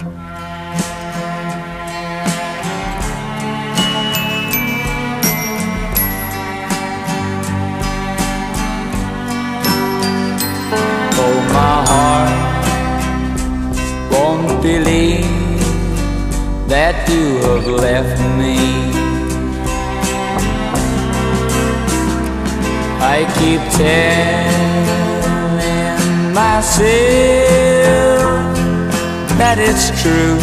Oh, my heart won't believe that you have left me. I keep telling myself that it's true.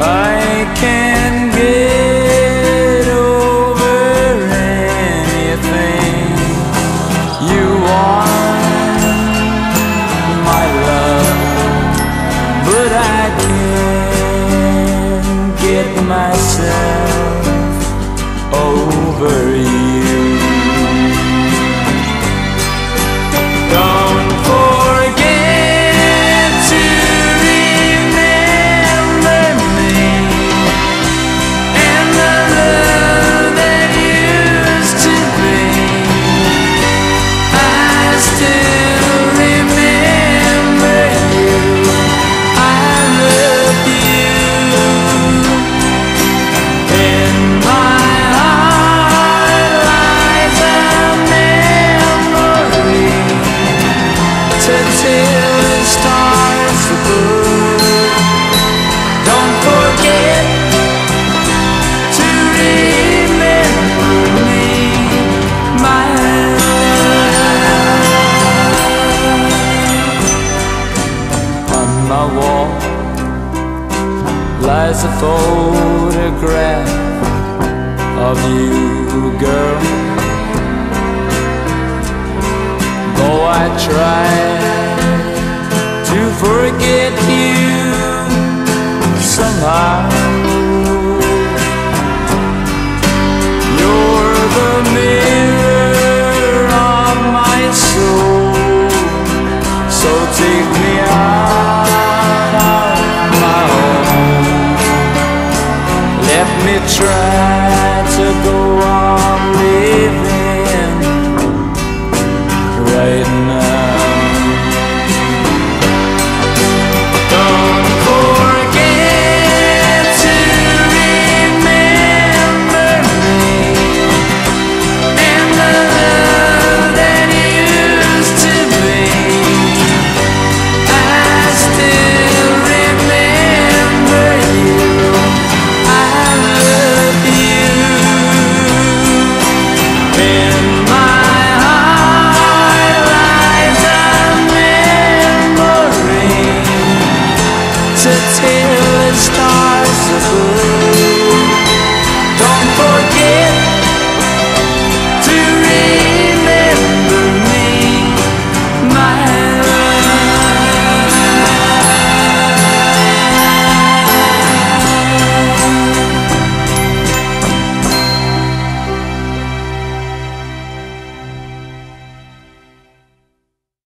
I can't get over anything you want, my love, but I can't get myself over you. Lies a photograph of you, girl. Though I try to forget a tale is.